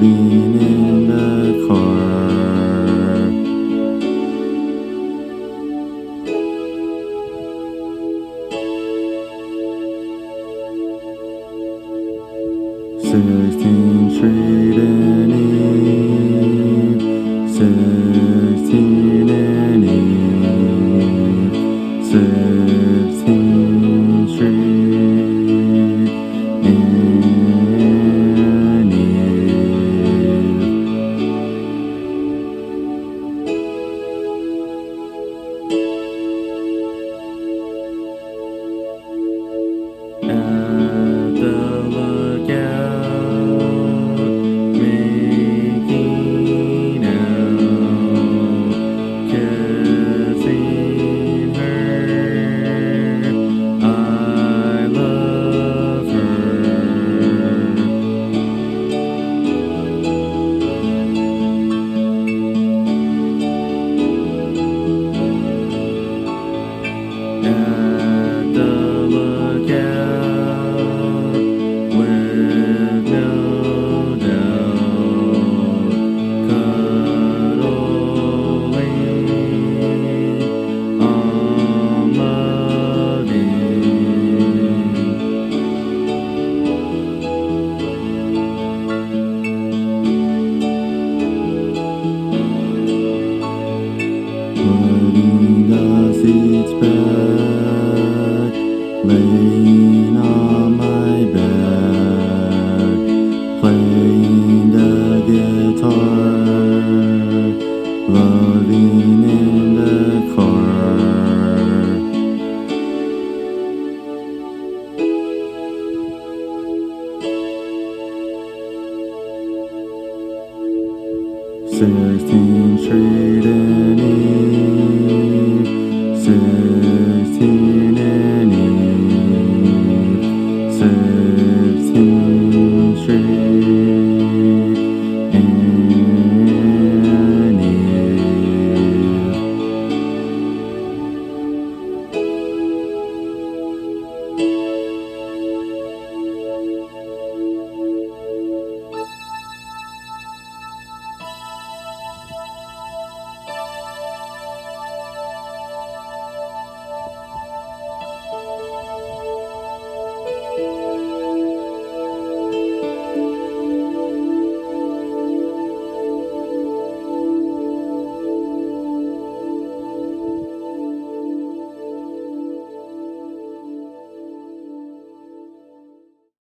lean in the car. Sixteen trees. 16 Street and